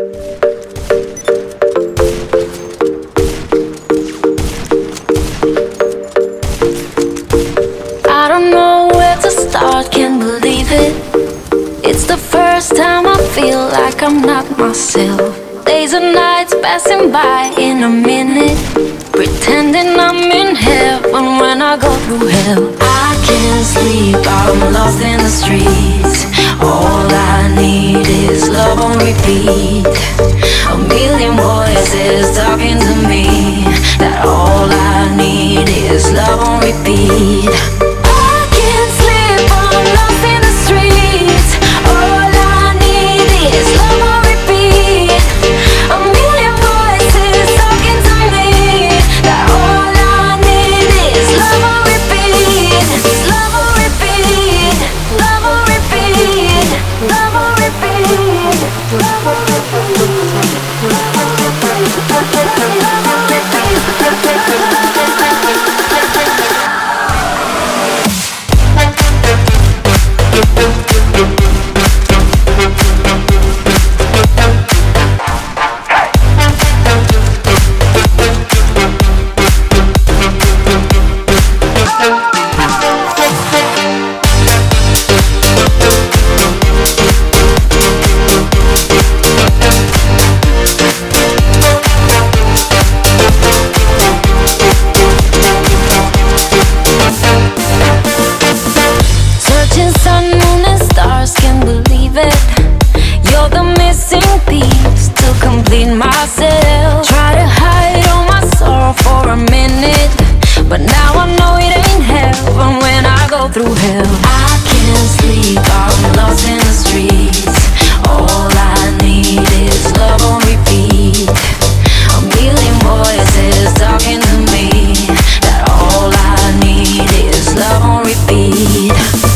I don't know where to start, can't believe it. It's the first time I feel like I'm not myself. Days and nights passing by in a minute. Pretending I'm in heaven when I go through hell. I can't sleep, I'm lost in the streets. All I need is love on repeat. Million voices talking to me. That all I need is love on repeat. complete myself. Try to hide all my sorrow for a minute. But now I know it ain't heaven when I go through hell. I can't sleep, I'm lost in the streets. All I need is love on repeat. A million voices talking to me. That all I need is love on repeat.